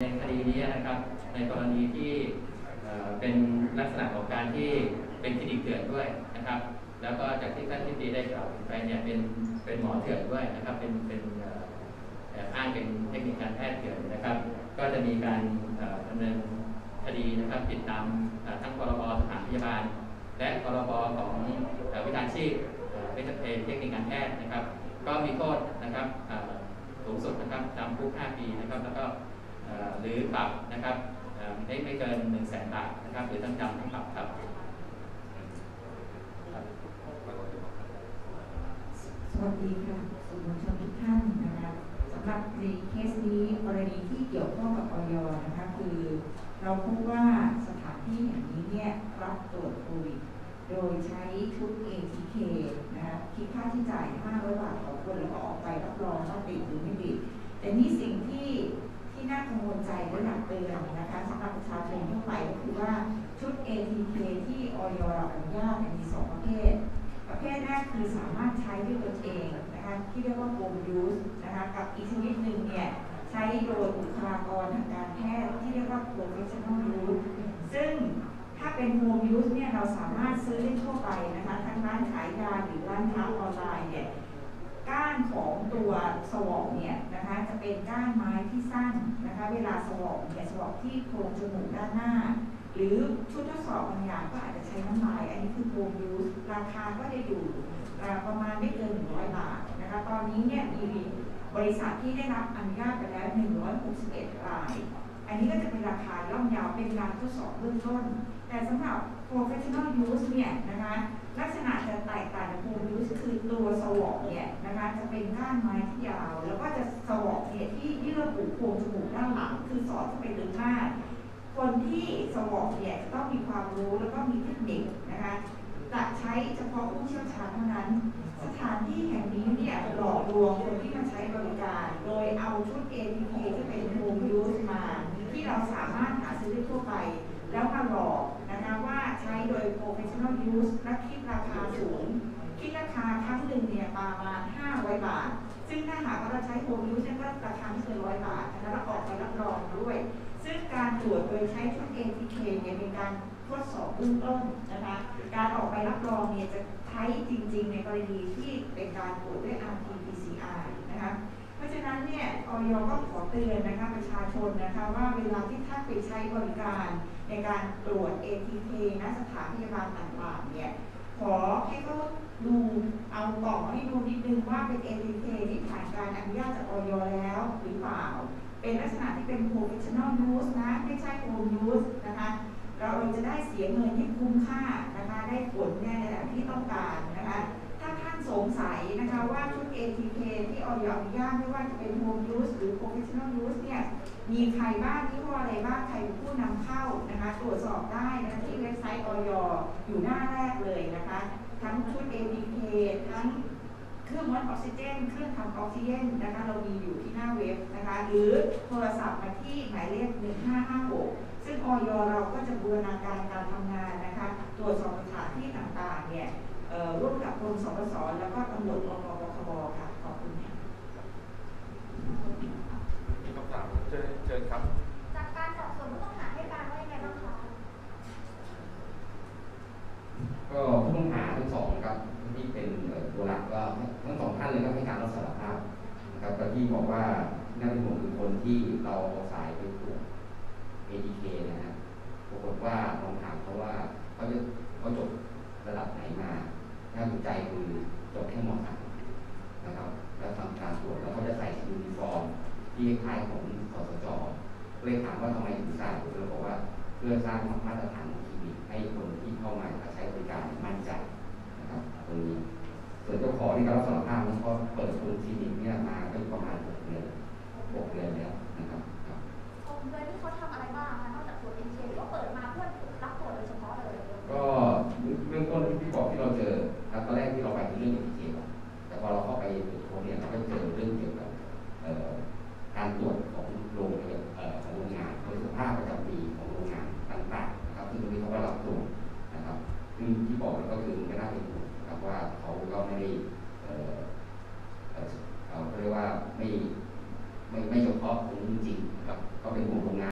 ในคดีนี้นะครับ ในกรณีที่เป็นลักษณะของการที่เป็นคลินิกเถื่อนด้วยนะครับ แล้วก็จากที่ท่านที่ดีได้กล่าวไปเนี่ยเป็นเป็นหมอเถื่อนด้วยนะครับ เป็นเป็นอ้างเป็นเทคนิคการแพทย์เถื่อนนะครับ ก็จะมีการดำเนินคดีนะครับติดตามทั้งพรบสถานพยาบาล และพรบของวิชาชีพเอ่อเป็นเทคนิคการแพทย์นะครับ ก็มีโทษนะครับสูงสุดนะครับจำคุก5ปีนะครับแล้วก็ หรือปรับนะครับไม่ไม่เกิน1 0 0 0 0แสนบาทนะครับหรือทั้งจำทั้งปรับครับสวัสดีค่ะสื่อมวลชนทุกท่านนะคะสำหรับในเคสนี้กรณีที่เกี่ยวข้องกับออยนะคะคือ เราพบว่าสถานที่แห่งนี้เนี่ยรับตรวจโควิดโดยใช้ชุด ATK นะคะคิดค่าที่จ่าย 500 บาทต่อคนแล้วก็ออกไปรับรองว่าติดหรือไม่ติด แต่นี่สิ่งที่ที่น่ากังวลใจ และอยากเตือนนะคะสำหรับประชาชนทั่วไปก็คือว่าชุด ATK ที่ออยเราอนุญาตมีสองประเภท ประเภทแรกคือสามารถใช้ด้วยตนเองนะคะที่เรียกว่า home use นะคะกับอีกชนิดหนึ่งเนี่ยใช้โดยบุคลากรทางการแพทย์ที่เรียกว่า professional use ซึ่งถ้าเป็น home use เนี่ยเราสามารถซื้อได้ทั่วไปนะคะทั้งร้านขายยาหรือร้านค้าออนไลน์เนี่ยก้านของตัวสวอปเนี่ย นะคะจะเป็นก้านไม้ที่สั้นนะคะเวลาสวอปเนี่ยสวอปที่โพรงจมูกด้านหน้า หรือชุดทดสอบบางอย่างก็อาจจะใช้น้ำลาย อันนี้คือ home use ราคาก็จะอยู่ประมาณไม่เกิน 100 บาทนะคะตอนนี้เนี่ยมีบริษัทที่ได้รับอนุญาตไปแล้ว 161 ราย อันนี้ก็จะเป็นราคาย่อมเยาวเป็นการทดสอบเบื้องต้น แต่สำหรับ professional use เนี่ยนะคะลักษณะจะแตกต่างจาก home use คือตัวสวอปเนี่ยนะคะจะเป็นก้านไม้ที่ยาว สวอปเนี่ยจะต้องมีความรู้แล้วก็มีเทคนิคนะคะจะใช้เฉพาะผู้เชี่ยวชาญเท่านั้น สถานที่แห่งนี้เนี่ยหลอกลวงคนที่มาใช้บริการ โดยเอาชุด ATK ที่เป็น home use มา ที่เราสามารถหาซื้อได้ทั่วไป แล้วมาหลอกนะคะว่าใช้โดย professional use และคิดราคาสูง คิดราคาครั้งหนึ่งเนี่ยประมาณ500บาท ซึ่งถ้าหากว่าเราใช้ home use เนี่ยก็ราคาไม่เกินร้อยบาทแล้วออกไปรับรองด้วย ตรวจโดยใช้ชุด ATK เนี่ยเป็นการทดสอบเบื้องต้นนะคะ การออกไปรับรองเนี่ยจะใช้จริง ๆ ในกรณีที่เป็นการตรวจด้วย RT-PCR นะคะ เพราะฉะนั้นเนี่ยออยก็ขอเตือนนะคะประชาชนนะคะว่าเวลาที่ท่านไปใช้บริการในการตรวจ ATK ณสถานพยาบาลต่างๆเนี่ยขอให้เขาดูเอากล่องให้ดูนิดนึงว่าเป็น ATK ที่ผ่านการอนุญาตจากออยแล้วหรือเปล่า เป็นลักษณะที่เป็น professional use นะ ไม่ใช่ home use นะคะ เราจะได้เสียเงินที่คุ้มค่านะคะ ได้ผลในระดับที่ต้องการนะคะ ถ้าท่านสงสัยนะคะว่าชุด ATK ที่ออยอนุญาตไม่ว่าจะเป็น home use หรือ professional use เนี่ย มีใครบ้างที่ห้ออะไรบ้างใครเป็นผู้นำเข้านะคะ ตรวจสอบได้นะคะที่เว็บไซต์ออยอยู่หน้าแรกเลยนะคะ ทั้งชุด ATK ทั้งเครื่องวัดออกซิเจน เครื่องทำออกซิเจนนะคะ เรามีอยู่ หรือโทรศัพท์มาที่หมายเลข 1556 ซึ่งออยเราก็จะบูรณาการการทำงานนะคะ ตรวจสอบสถานที่ต่างๆ เนี่ยเอ่อร่วมกับกรมสปสแล้วก็ตำรวจปปปคบค่ะ ขอบคุณค่ะมีคำถามเชิญเชิญครับ จากการสอบสวนผู้ต้องหาให้การว่ายังไงบ้างคะ ก็ผู้ต้องหาทั้งสองนะครับที่เป็นเอ่อตัวหลักก็ทั้งสองท่านเลยก็ให้การรับสารภาพนะครับแต่ที่บอกว่า น่าเป็นห่วงคือคนที่เราเอสายไปตรวจ ATK นะฮะปรากฏว่าลองถามเขาว่าเขาจะเขาจบระดับไหนมาน่าสนใจคือจบแค่ม .3 นะครับ แล้วทำการตรวจแล้วเขาจะใส่ยูนิฟอร์ม ที่คล้ายของสสจเลยถามว่าทำไมถึงใส่เราบอกว่าเพื่อสร้างมาตรฐานของคลินิกให้คนที่เข้ามาใช้บริการมั่นใจนะครับตรงนี้ส่วนเจ้าของที่เขารับสารภาพนั้นก็เปิดคุณคลินิกเนี่ยมาก็ประมาณ บอกล้เดือนที่เขาทำอะไรบ้างคะนอกจากตรวจเอ็นเคหรือว่าเปิดมาเพื่อรับตรวโดยเฉพาะเลย ก็เรื่องต้นที่พี่บอกที่เราเจอครับตอนแรกที่เราไปคือเรื่องเอ็นเคแต่พอเราเข้าไปตรวจค้นเนี่ยเราก็เจอเรื่องเกี่ยวกับการตรวจของโรงของโรงงานโดยสภาพประจำปีของโรงงานต่างๆนะครับซึ่งตรงนี้เขาก็รับตรวจนะครับซึ่งที่บอกก็คือไม่น่าเป็นห่วงครับว่าเขาก็ไม่ได้